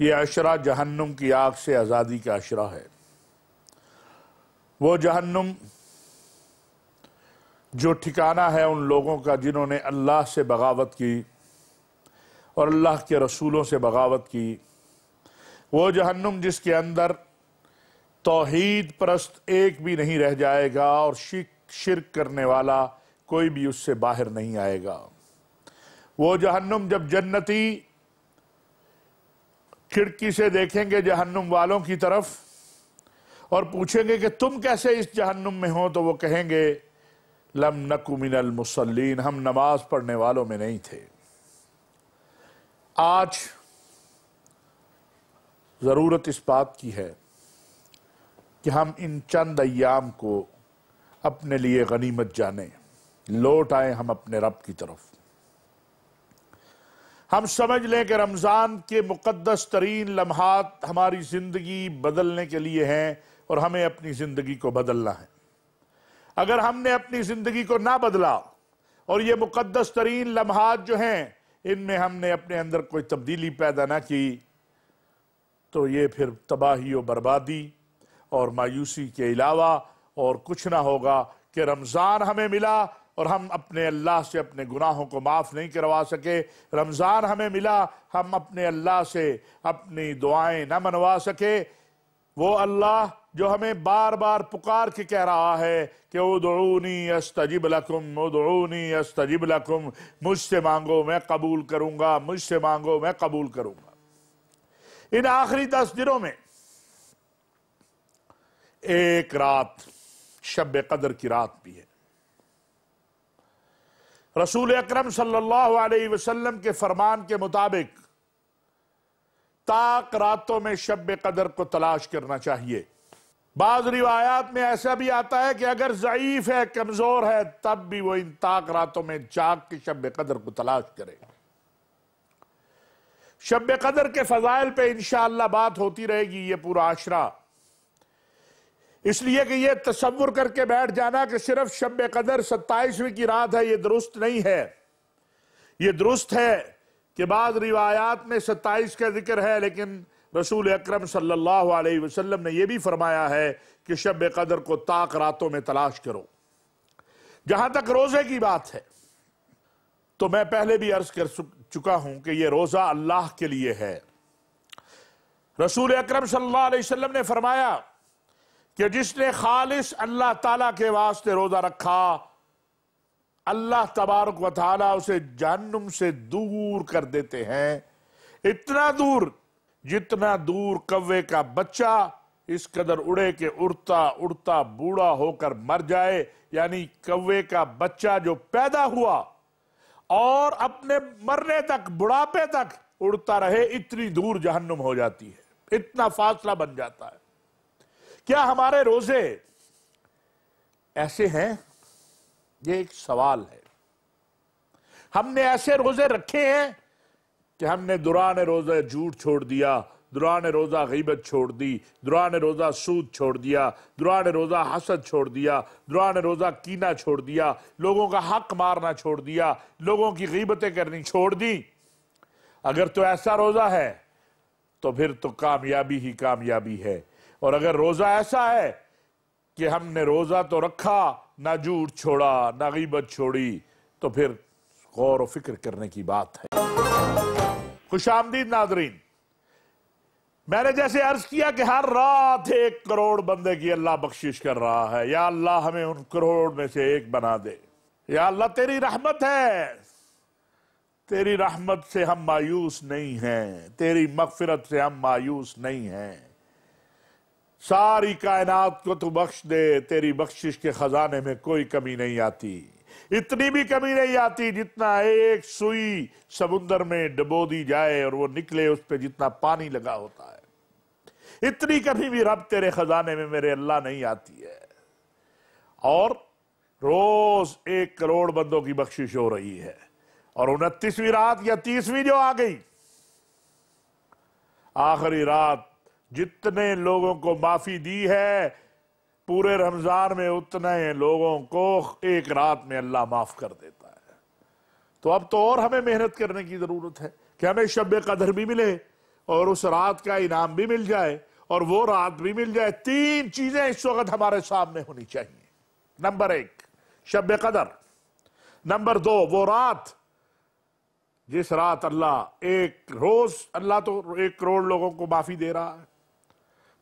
ये अशरा जहन्नुम की आग से आज़ादी का अशरा है। वो जहन्नुम जो ठिकाना है उन लोगों का जिन्होंने अल्लाह से बगावत की और अल्लाह के रसूलों से बगावत की। वो जहन्नुम जिसके अंदर तोहीद परस्त एक भी नहीं रह जाएगा और शिक, शिरक करने वाला कोई भी उससे बाहर नहीं आएगा। वो जहन्नुम जब जन्नती खिड़की से देखेंगे जहन्नुम वालों की तरफ़ और पूछेंगे कि तुम कैसे इस जहन्नुम में हो तो वो कहेंगे, लम नकु मिनल मुसल्लीन, हम नमाज़ पढ़ने वालों में नहीं थे। आज ज़रूरत इस बात की है कि हम इन चंद अयाम को अपने लिए गनीमत जाने। लौट आए हम अपने रब की तरफ़। हम समझ लें कि रमज़ान के मुकद्दस तरीन लम्हात हमारी ज़िंदगी बदलने के लिए हैं और हमें अपनी ज़िंदगी को बदलना है। अगर हमने अपनी ज़िंदगी को ना बदला और ये मुकद्दस तरीन लम्हात जो हैं, इनमें हमने अपने अंदर कोई तब्दीली पैदा ना की तो ये फिर तबाही और बर्बादी और मायूसी के अलावा और कुछ ना होगा कि रमज़ान हमें मिला और हम अपने अल्लाह से अपने गुनाहों को माफ़ नहीं करवा सके। रमज़ान हमें मिला, हम अपने अल्लाह से अपनी दुआएँ न मनवा सके। वो अल्लाह जो हमें बार बार पुकार के कह रहा है कि उदूनी अस्तजिब लकुम उदूनी अस्तजिब लकुम, मुझसे मांगो मैं कबूल करूँगा, मुझसे मांगो मैं कबूल करूँगा। इन आखिरी दस दिनों में एक रात शब कदर की रात भी है। रसूल अकरम सल्लल्लाहु के फरमान के मुताबिक, ताक रातों में शब कदर को तलाश करना चाहिए। बाज रिवायात में ऐसा भी आता है कि अगर ज़यीफ है, कमज़ोर है, तब भी वो इन ताक रातों में जाग के शब कदर को तलाश करे। शब कदर के फजाइल पे इंशाला बात होती रहेगी, ये पूरा आशरा। इसलिए कि यह तस्वुर करके बैठ जाना कि सिर्फ़ शब कदर सत्ताईसवीं की रात है, ये दुरुस्त नहीं है। ये दुरुस्त है कि बाद रिवायात में सत्ताईस का ज़िक्र है, लेकिन रसूल अक्रम वसल्लम ने यह भी फरमाया है कि शब कदर को ताक रातों में तलाश करो। जहाँ तक रोज़े की बात है तो मैं पहले भी अर्ज़ कर चुका हूँ कि यह रोजा अल्लाह के लिए है। रसूल अक्रम सल्लल्लाहु ने फरमाया कि जिसने खालिश अल्लाह ताला के वास्ते रोजा रखा, अल्लाह तबारक व ताला उसे जहन्नुम से दूर कर देते हैं। इतना दूर, जितना दूर कव्वे का बच्चा इस कदर उड़े के उड़ता उड़ता बूढ़ा होकर मर जाए, यानी कव्वे का बच्चा जो पैदा हुआ और अपने मरने तक, बुढ़ापे तक उड़ता रहे, इतनी दूर जहन्नुम हो जाती है। इतना फासला बन जाता है। क्या हमारे रोज़े ऐसे हैं? ये एक सवाल है। हमने ऐसे रोज़े रखे हैं कि हमने दुरान रोजा झूठ छोड़ दिया, दुरान रोजा गईबत छोड़ दी, दुरान रोजा सूद छोड़ दिया, दुरान रोजा हसद छोड़ दिया, दुरान रोजा कीना छोड़ दिया, लोगों का हक मारना छोड़ दिया, लोगों की गीबतें करनी छोड़ दी। अगर तो ऐसा रोजा है तो फिर तो कामयाबी ही कामयाबी है। और अगर रोजा ऐसा है कि हमने रोजा तो रखा, ना झूठ छोड़ा, ना गीबत छोड़ी तो फिर गौर व फ़िक्र करने की बात है। खुश आमदीद नादरीन मैंने जैसे अर्ज़ किया कि हर रात एक करोड़ बंदे की अल्लाह बख्शिश कर रहा है। या अल्लाह हमें उन करोड़ में से एक बना दे। या अल्लाह, तेरी रहमत है। तेरी रहमत से हम मायूस नहीं हैं। तेरी मगफिरत से हम मायूस नहीं हैं। सारी कायनात को तू बख्श दे, तेरी बख्शिश के खजाने में कोई कमी नहीं आती। इतनी भी कमी नहीं आती जितना एक सुई समुंदर में डबो दी जाए और वो निकले उस पर जितना पानी लगा होता है। इतनी कभी भी रब तेरे खजाने में मेरे अल्लाह नहीं आती है। और रोज एक करोड़ बंदों की बख्शिश हो रही है। और उनतीसवीं रात या तीसवीं जो आ गई, आखिरी रात जितने लोगों को माफ़ी दी है, पूरे रमज़ान में उतने लोगों को एक रात में अल्लाह माफ़ कर देता है। तो अब तो और हमें मेहनत करने की ज़रूरत है कि हमें शब कदर भी मिले और उस रात का इनाम भी मिल जाए और वो रात भी मिल जाए। तीन चीज़ें इस वक्त हमारे सामने होनी चाहिए। नंबर एक शब कदर। नंबर दो, वो रात। जिस रात अल्लाह एक रोज, अल्लाह तो एक करोड़ लोगों को माफ़ी दे रहा है।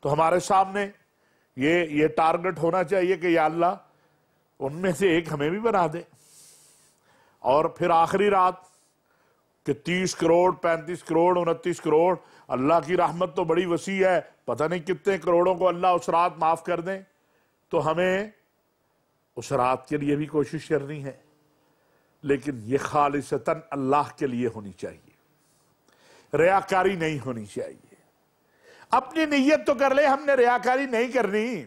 तो हमारे सामने ये ये टारगेट होना चाहिए कि या अल्लाह, उनमें से एक हमें भी बना दे। और फिर आखिरी रात कि तीस करोड़, पैंतीस करोड़, उनतीस करोड़, अल्लाह की रहमत तो बड़ी वसी है, पता नहीं कितने करोड़ों को अल्लाह उस रात माफ़ कर दें तो हमें उस रात के लिए भी कोशिश करनी है। लेकिन ये खालिसतन अल्लाह के लिए होनी चाहिए। रियाकारी नहीं होनी चाहिए। अपनी नीयत तो कर ले, हमने रियाकारी नहीं करनी।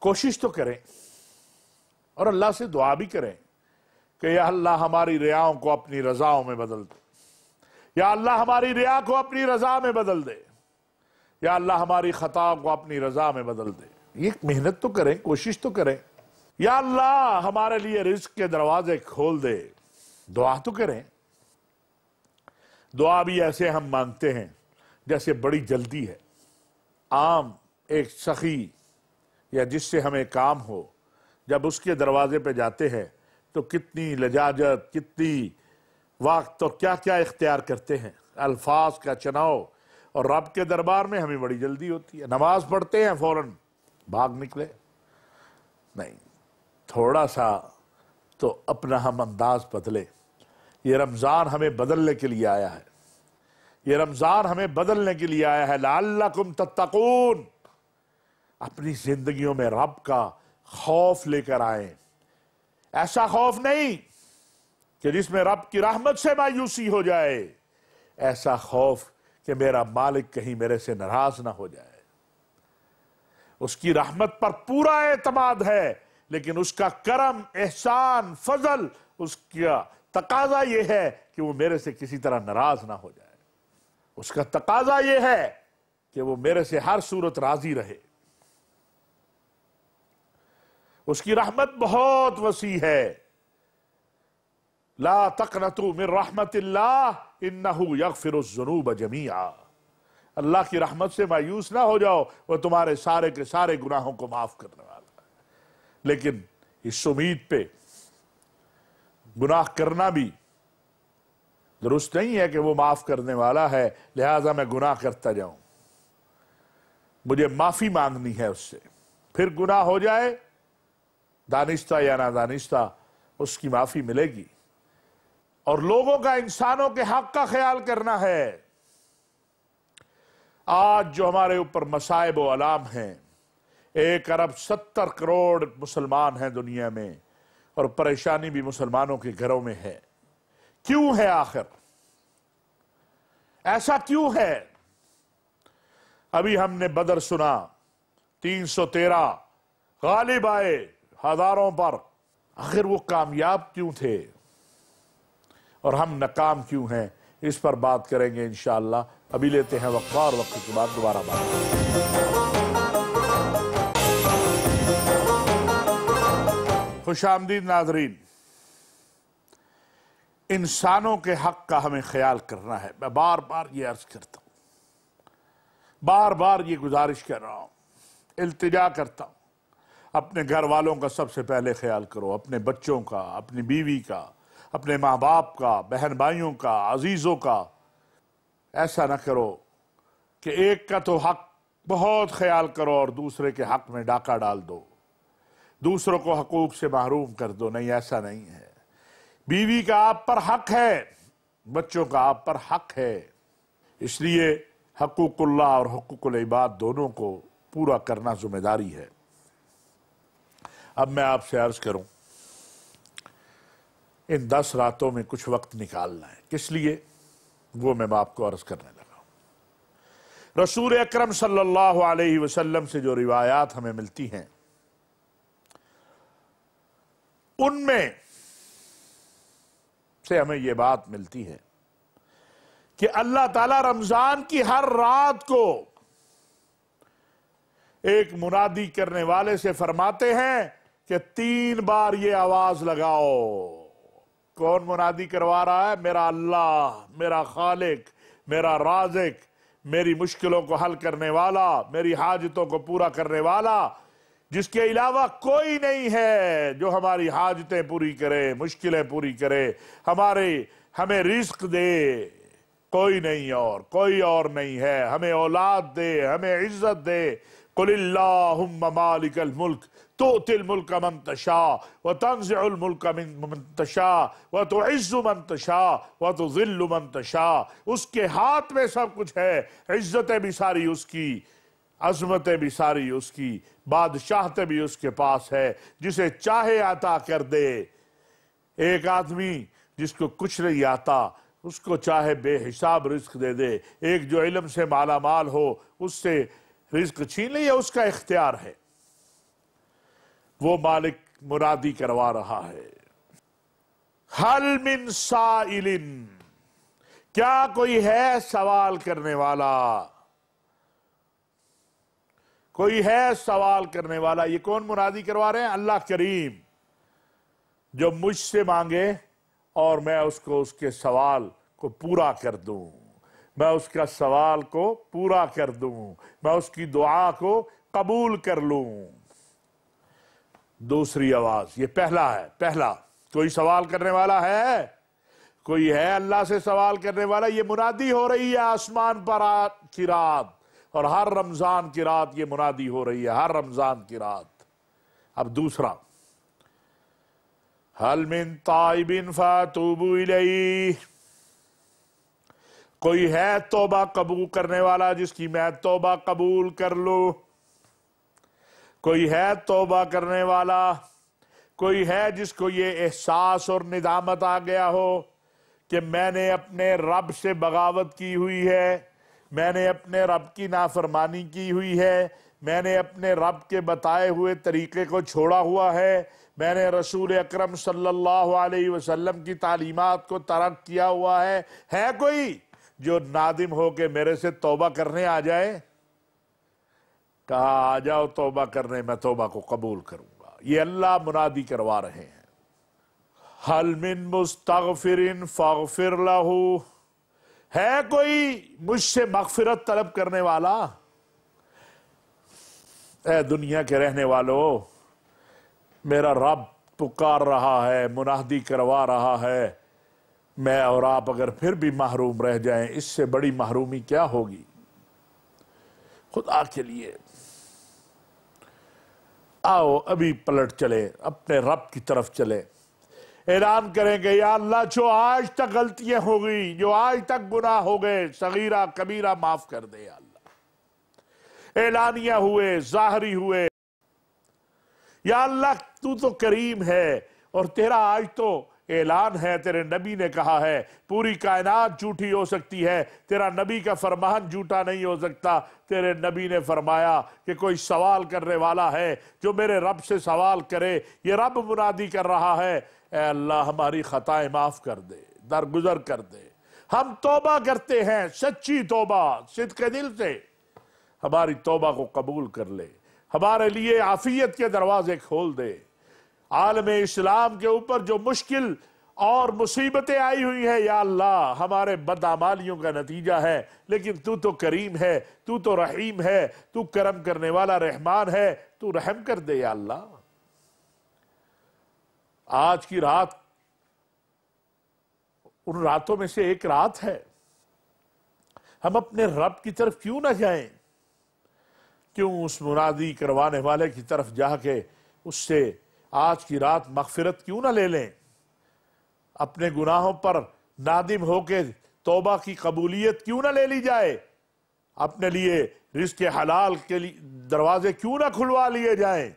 कोशिश तो करें। और अल्लाह से दुआ भी करें कि या अल्लाह हमारी रियाओं को अपनी रजाओं में बदल दे। या अल्लाह हमारी रिया को अपनी रजा में बदल दे। या अल्लाह हमारी खता को अपनी रजा में बदल दे। ये मेहनत तो करें, कोशिश तो करें। या अल्लाह हमारे लिए रिस्क के दरवाजे खोल दे। दुआ तो करें। दुआ भी ऐसे हम मांगते हैं जैसे बड़ी जल्दी है। आम एक सखी या जिससे हमें काम हो, जब उसके दरवाजे पे जाते हैं तो कितनी लजाजत, कितनी वक्त तो क्या क्या इख्तियार करते हैं। अल्फाज का चुनाव। और रब के दरबार में हमें बड़ी जल्दी होती है। नमाज़ पढ़ते हैं फ़ौरन, भाग निकले। नहीं थोड़ा सा तो अपना हम अंदाज बदले। ये रमज़ान हमें बदलने के लिए आया है। ये रमज़ान हमें बदलने के लिए आया है। लाकुम तत्तकून। अपनी जिंदगियों में रब का खौफ लेकर आए। ऐसा खौफ नहीं कि जिसमें रब की रहमत से मायूसी हो जाए। ऐसा खौफ कि मेरा मालिक कहीं मेरे से नाराज़ ना हो जाए। उसकी रहमत पर पूरा एतमाद है, लेकिन उसका करम, एहसान, फजल, उसका तकाजा यह है कि वो मेरे से किसी तरह नाराज़ ना हो जाए। उसका तकाजा यह है कि वो मेरे से हर सूरत राज़ी रहे। उसकी रहमत बहुत वसी है। ला तकनतु मिर रहमत इन्नहु यगफिरुजुनूब जमीआ। अल्लाह की रहमत से मायूस ना हो जाओ, वह तुम्हारे सारे के सारे गुनाहों को माफ़ करने वाला है। लेकिन इस उम्मीद पे गुनाह करना भी दुरुस्त नहीं है कि वो माफ़ करने वाला है, लिहाजा मैं गुनाह करता जाऊँ। मुझे माफ़ी मांगनी है उससे। फिर गुनाह हो जाए, दानिश्ता या ना दानिश्ता उसकी माफ़ी मिलेगी। और लोगों का, इंसानों के हक का ख्याल करना है। आज जो हमारे ऊपर मसाइब अलाम हैं, एक अरब सत्तर करोड़ मुसलमान हैं दुनिया में, और परेशानी भी मुसलमानों के घरों में है। क्यों है आखिर ऐसा क्यों है अभी हमने बदर सुना 313 गालिब आए हज़ारों पर आखिर वो कामयाब क्यों थे और हम नाकाम क्यों हैं इस पर बात करेंगे इंशाला अभी लेते हैं वक्त और वक्त के बाद दोबारा बात खुश आमदीद नाजरीन इंसानों के हक का हमें ख्याल करना है। मैं बार बार ये अर्ज़ करता हूँ। बार बार ये गुजारिश कर रहा हूँ। इल्तिजा करता हूँ। अपने घर वालों का सबसे पहले ख्याल करो। अपने बच्चों का, अपनी बीवी का, अपने माँ बाप का बहन भाइयों का, अजीज़ों का। ऐसा ना करो कि एक का तो हक बहुत ख्याल करो और दूसरे के हक में डाका डाल दो। दूसरों को हकूक से महरूम कर दो। नहीं, ऐसा नहीं है। बीवी का आप पर हक है, बच्चों का आप पर हक है। इसलिए हकूकुल्ला और हकूकुल इबाद दोनों को पूरा करना ज़िम्मेदारी है। अब मैं आपसे अर्ज़ करूँ, इन दस रातों में कुछ वक्त निकालना है। किस लिए? वो मैं आपको अर्ज़ करने लगा रसूल अक्रम सल्लल्लाहु अलैहि वसल्लम से जो रिवायात हमें मिलती हैं, उनमें से हमें यह बात मिलती है कि अल्लाह ताला रमज़ान की हर रात को एक मुनादी करने वाले से फरमाते हैं कि तीन बार ये आवाज़ लगाओ। कौन मुनादी करवा रहा है? मेरा अल्लाह, मेरा खालिक, मेरा राजिक, मेरी मुश्किलों को हल करने वाला, मेरी हाजतों को पूरा करने वाला जिसके अलावा कोई नहीं है जो हमारी हाजतें पूरी करे, मुश्किलें पूरी करे, हमारे, हमें रिस्क दे। कोई नहीं और, कोई और नहीं है। हमें औलाद दे, हमें इज़्ज़त दे। कुल्लामालिकल मुल्क तो तिल मुल्क मंतशा व तंजुल मुल्क मंतशा व तो इज्जु मंतशा व तो जिल्लु मंतशा उसके हाथ में सब कुछ है, इज्जतें भी सारी उसकी, अजमतें भी सारी उसकी। बादशाहतें भी उसके पास है, जिसे चाहे आता कर दे। एक आदमी जिसको कुछ नहीं आता, उसको चाहे बेहिसाब रिस्क दे दे। एक जो इलम से माला माल हो, उससे रिस्क छीन ले या उसका इख्तियार है। वो मालिक मुरादी करवा रहा है। हल मिन साइलिन, क्या कोई है सवाल करने वाला? कोई है सवाल करने वाला? ये कौन मुरादी करवा रहे हैं? अल्लाह करीम। जो मुझसे मांगे और मैं उसको, उसके सवाल को पूरा कर दूँ। मैं उसका सवाल को पूरा कर दूँ। मैं उसकी दुआ को कबूल कर लूँ। दूसरी आवाज़, ये पहला है, पहला। कोई सवाल करने वाला है? कोई है अल्लाह से सवाल करने वाला? ये मुनादी हो रही है आसमान पर की रात। और हर रमज़ान की रात ये मुनादी हो रही है, हर रमज़ान की रात। अब दूसरा, हल मिन ताइबिन फातूबू कोई है तोबा कबूल करने वाला जिसकी मैं तोबा कबूल कर लू? कोई है तोबा करने वाला, कोई है जिसको ये एहसास और निदामत आ गया हो कि मैंने अपने रब से बगावत की हुई है? मैंने अपने रब की नाफरमानी की हुई है, मैंने अपने रब के बताए हुए तरीके को छोड़ा हुआ है, मैंने रसूल अकरम वसल्लम की तालीमत को तरक किया हुआ है। है कोई जो नादिम हो के मेरे से तोबा करने आ जाए? कहा, आ जाओ तोबा करने, मैं तोबा को कबूल करूँगा। ये अल्लाह मुनादी करवा रहे हैं। हलमिन मुस्तफ़िर फ़िर लहू। है कोई मुझसे मगफिरत तलब करने वाला? ए दुनिया के रहने वालों, मेरा रब पुकार रहा है, मुनादी करवा रहा है। मैं और आप अगर फिर भी महरूम रह जाएँ, इससे बड़ी महरूमी क्या होगी? खुदा के लिए। आओ, अभी पलट चले, अपने रब की तरफ़ चले। ऐलान करेंगे, या अल्लाह, जो आज तक गलतियाँ हो गई, जो आज तक गुनाह हो गए, सगीरा कबीरा माफ़ कर दे अल्लाह. ऐलानिया हुए, जाहरी हुए, या अल्लाह, तू तो करीम है, और तेरा आज तो ऐलान है, तेरे नबी ने कहा है, पूरी कायनात झूठी हो सकती है, तेरा नबी का फरमान झूठा नहीं हो सकता, तेरे नबी ने फरमाया कि कोई सवाल करने वाला है, जो मेरे रब से सवाल करे, ये रब मुनादी कर रहा है अल्लाह हमारी खताएँ माफ़ कर दे, दरगुजर कर दे। हम तोबा करते हैं, सच्ची तोबा, सिद्ध के दिल से। हमारी तोबा को कबूल कर ले, हमारे लिए आफियत के दरवाजे खोल दे। आलम इस्लाम के ऊपर जो मुश्किल और मुसीबतें आई हुई है, या अल्लाह, हमारे बदामालियों का नतीजा है। लेकिन तू तो करीम है, तू तो रहीम है, तू करम करने वाला रहमान है, तू रहम कर दे या अल्लाह। आज की रात, उन रातों में से एक रात है। हम अपने रब की तरफ़ क्यों ना जाएँ? क्यों उस मुनादी करवाने वाले की तरफ़ जाके उससे आज की रात मगफिरत क्यों ना ले लें? अपने गुनाहों पर नादिम होके तोबा की कबूलियत क्यों ना ले ली जाए? अपने लिए रिस्क हलाल के लिए दरवाजे क्यों ना खुलवा लिए जाएँ?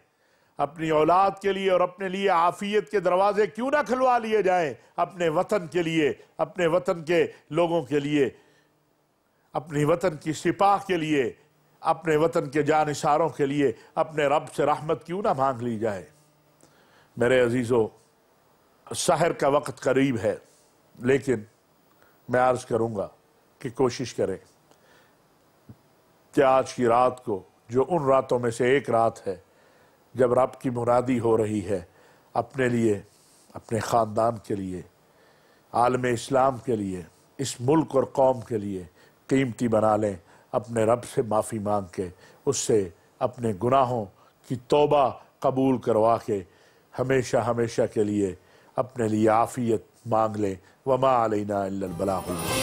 अपनी औलाद के लिए और अपने लिए आफियत के दरवाजे क्यों ना खुलवा लिए जाएँ? अपने वतन के लिए, अपने वतन के लोगों के लिए, अपनी वतन की सिपाह के लिए, अपने वतन के जान इशारों के लिए, अपने रब से रहमत क्यों ना मांग ली जाए? मेरे अजीज़ों, शहर का वक्त करीब है, लेकिन मैं अर्ज़ करूँगा कि कोशिश करें कि आज की रात को, जो उन रातों में से एक रात है जब रब की मुरादी हो रही है अपने लिए, अपने ख़ानदान के लिए, आलम इस्लाम के लिए, इस मुल्क और कौम के लिए कीमती बना लें, अपने रब से माफ़ी मांग के, उससे अपने गुनाहों की तोबा कबूल करवा के, हमेशा हमेशा के लिए अपने लिए आफ़ियत मांग लें। वमा अलैना बलागुल